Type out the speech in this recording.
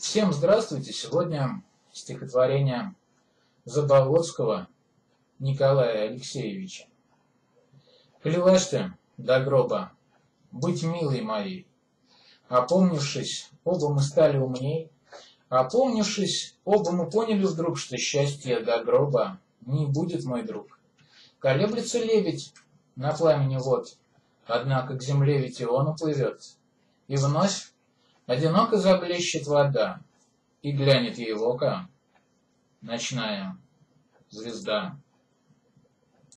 Всем здравствуйте! Сегодня стихотворение Заболоцкого Николая Алексеевича. Клялась ты до гроба быть милой моей. Опомнившись, оба мы стали умней. Опомнившись, оба мы поняли вдруг, что счастье до гроба не будет, мой друг. Колеблется лебедь на пламени вод, однако к земле ведь и он уплывет. И вновь Одиноко заблещет вода, и глянет ей в око ночная звезда.